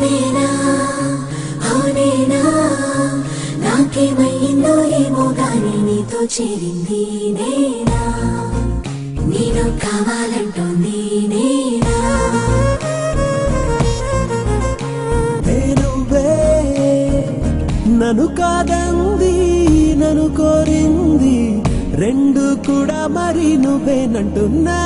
అవునేనా అవునేనా నాకేమయ్యిందో ఏమో గాని నీతో చేరింది నేనా? నేను కావాలంటోంది నేనా? నను నన్ను కాదంది నన్ను కోరింది రెండు కూడా మరి నువ్వేనంటున్నా?